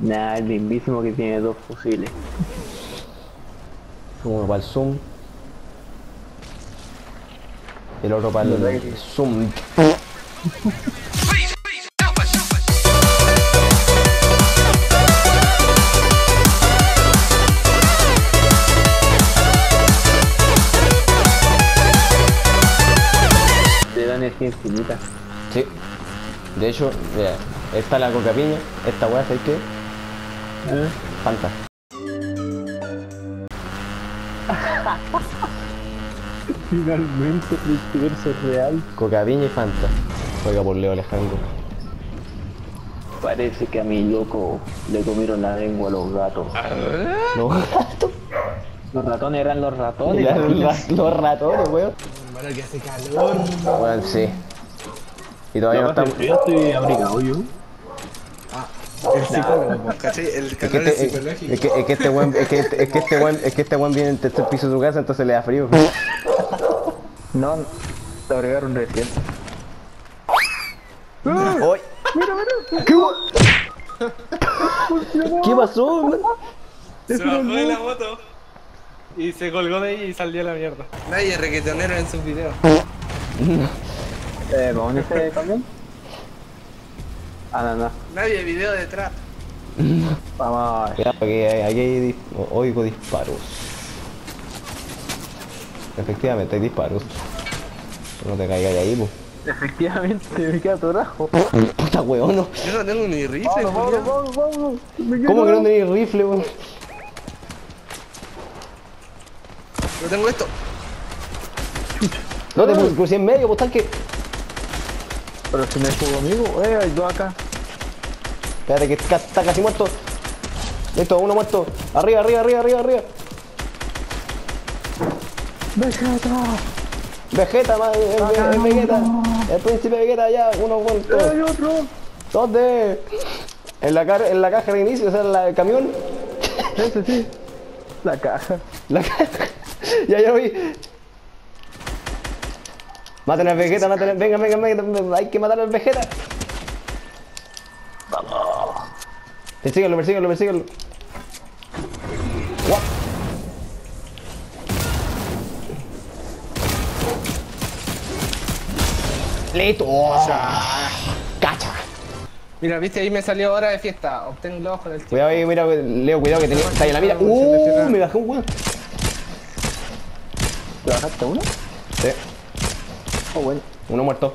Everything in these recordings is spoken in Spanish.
Nah, el mismísimo que tiene dos fusiles. Uno para el zoom. El otro para el zoom. Te da energía infinita. Sí. De hecho, mira, esta es la coca piña, esta weá, ¿sabes qué? ¿Eh? Fanta. Finalmente el universo es real. Coca piña y Fanta. Juega por Leo Alejandro. Parece que a mi loco le comieron la lengua a los gatos. No, Los ratones eran los ratones. Mira, los, ra- los ratones, weón. Hermano, que hace calor. Bueno, sí. Y todavía no estamos. Yo estoy abrigado yo. El psicólogo, ¿cachai? El Es que, canal este, es, psicológico. es que, es que este weón, es que, este- es que este weón, es que este weón viene en el tercer piso de su casa, entonces le da frío. No, te agregaron recién. ¡Ay! ¿Qué, wa- ¿Qué pasó, man? Se bajó de la moto y se colgó de ella y salió a la mierda. Nadie es reggaetonero en sus videos. Eh, ¿para dónde se camión? Ah, no, no. Nadie video detrás. Vamos a ver. Cuidado, que aquí hay oigo disparos. Efectivamente, hay disparos. No te caigas de ahí, po. Efectivamente, me queda atorado. Puta weón, no. Yo no tengo ni rifle, Vamos, vamos, vamos, vamos. ¿Cómo que no tenéis rifle, weón? Yo tengo esto. No te puse en medio, pues tal que. Pero si me juego amigo, eh, hay dos acá. Espérate, que está casi muerto. Listo, uno muerto. Arriba, arriba, arriba, arriba, arriba. ¡Vegeta! Vegeta, ma- es, es- es Vegeta. El príncipe Vegeta, ya, uno muerto. ¡Hay otro! ¿Dónde? En la, en la caja de inicio, o sea, en la- el camión. Ese sí. La caja. La caja. ya, ya vi. Maten al Vegeta, maten al... Venga, venga, venga, hay que matar al Vegeta. Vamos. Persíguelo, persíguelo, persíguelo. Guap. Listo. Cacha. Mira, viste, ahí me salió hora de fiesta. Obtén globos con el tiempo. Cuidado ahí, mira, Leo, cuidado que tenía. Está ahí en la mira. Uh, me bajé un weón. ¿Te bajaste uno? Sí, Oh, bueno. uno muerto.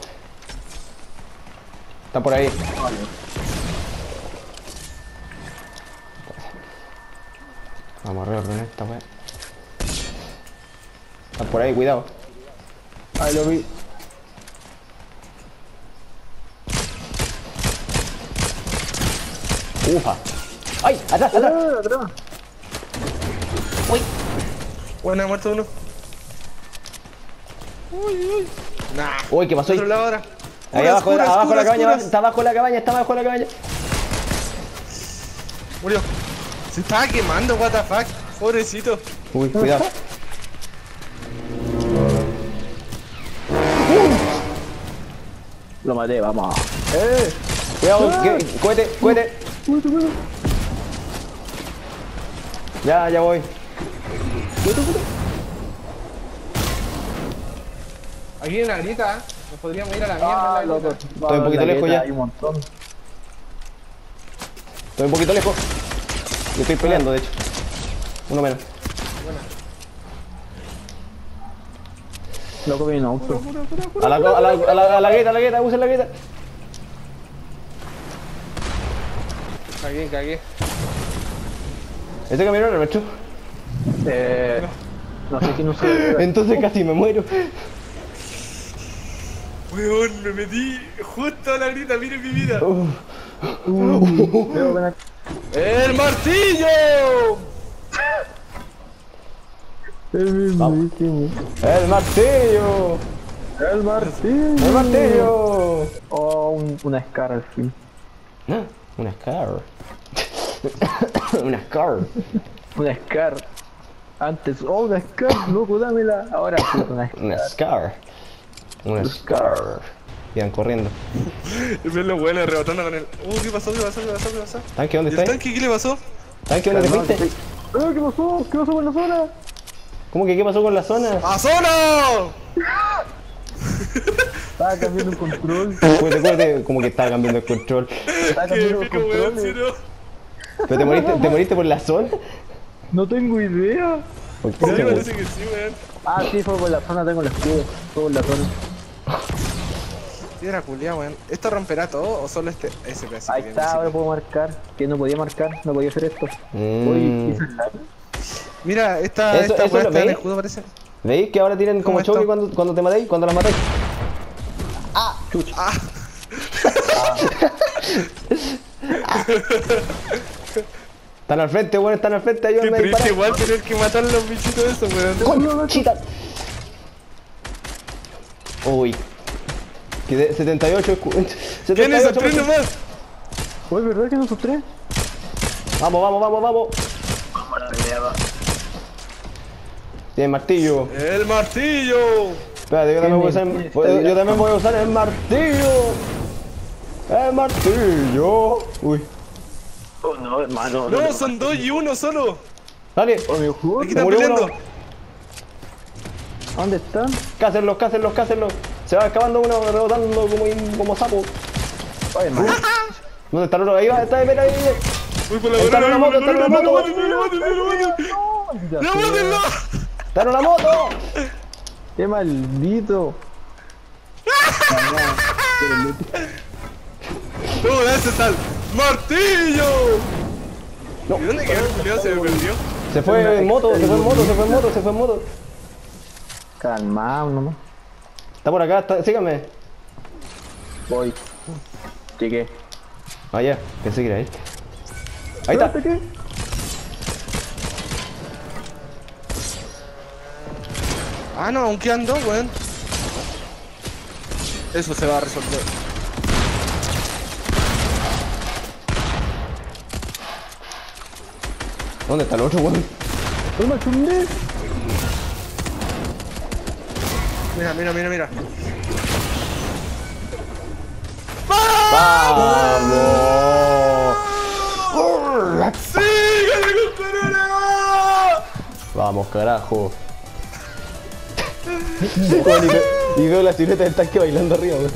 Están por ahí. Vamos a reordenar esta weá. Están por ahí, cuidado. Ahí lo vi. Ufa. ¡Ay! ¡Atrás, atrás! ¡Ah, atrás! Bueno, ha muerto uno. Uy, uy. Nah. Uy, ¿qué pasó ahí? Otro lado ahora. Ahí Curas, abajo, curas, abajo la curas, cabaña, curas. está abajo la cabaña, está abajo la cabaña. Murió. Se estaba quemando, what the fuck. Pobrecito. Uy, cuidado. Lo maté, vamos. ¡Eh! Cuidado, que, cohete, cohete. Ya, ya voy. Aquí hay una grita. ¿eh? Nos podríamos ir a la mierda. Ah, loco. Estoy un poquito lejos ya. Hay un montón. Estoy un poquito lejos. Yo estoy peleando, de hecho. Uno menos. Loco, viene un auto. A la, a la, a la, a la gueta, a la gueta, usa la gueta. Cagué, cagué. Este camión era nuestro. Eh. No sé quién usó la Entonces casi me muero. Weón, me metí justo a la grita, miren mi vida. Uh, acá. ¡El martillo! El mismísimo. ¡El martillo! El martillo. ¡El martillo! Oh, un, una Scar al fin. Una Scar. Una Scar. Una Scar. Antes, oh, una Scar, loco, dámela. Ahora sí, una Scar. Una Scar. Una Scar. Iban corriendo. Ven lo bueno, rebotando con él. Uh, ¿qué pasó? ¿Qué pasó? ¿Qué pasó? ¿Qué pasó? ¿Tanque dónde ¿Y el está? tanque qué le pasó? ¿Tanque dónde te fuiste? Eh, ¿Qué pasó? ¿Qué pasó con la zona? ¿Cómo que qué pasó con la zona? ¡A zona! Estaba cambiando el control. Cuídate, como que estaba cambiando el control. Estaba ¡Qué cambiando el control. ¿Pero te moriste, te moriste por la zona? No tengo idea. ¿Por qué Sí, te moriste? parece que sí, weón. Ah, sí, fue por la zona, tengo el escudo. Fue por la zona. Piedra culia, weón. ¿Esto romperá todo o solo este SPS? Ahí está, ahora puedo marcar. Que no podía marcar, no podía hacer esto. Mm. Uy, Mira, esta, Eso- esta eso lo veis. escudo, parece. ¿Veis que ahora tienen como ¿Cómo choque cuando, cuando te matéis? Cuando las matáis. Ah, Están al frente, weón, están al frente, qué ayúdenme a triste disparar. igual tener que matar a los bichitos esos, weón. Conchita. Uy. Quedé 78 escu- ¿Quién es 78 el tren nomás? Uy, ¿verdad que no son tres? Vamos, vamos, vamos, vamos. Tiene martillo. ¡El martillo! Espérate, yo también voy a usar, yo también voy a usar el martillo. El martillo. Uy. Oh, no, hermano. No, son dos y uno solo. Dale. Oh. Aquí están peleando. uno. ¿Dónde están? Cácenlos, cácenlos, cácenlos. Se va acabando uno rebotando como, como sapo. ¿Dónde está el otro? Ahí va, está ahí, mira ahí. Voy por la Está en una moto, está en la una moto, moto. mátenlo, mátenlo, mátenlo. Ya ¡Ya, sé. mátenlo! ¡Está en una moto! ¡Qué maldito! ¡Oh, ese tal! ¡Martillo! No. ¿Y dónde quedó el culiao? Se me perdió. Se fue en moto, se fue en moto, se fue en moto, se fue en moto. Calmado nomás. Está por acá, está, síganme. Voy. Llegué. Ah, ya, pensé que era ahí. Ahí está. ¿Qué? Ah, no, aún quedan dos, weón. Eso se va a resolver. ¿Dónde está el otro, weón? ¡Uy, me chumé! Mira, mira, mira, mira. ¡Vamos! ¡Sí! ¡Gana con corona! Vamos, carajo. Weón, y, veo, y veo la silueta del tanque bailando arriba, weón.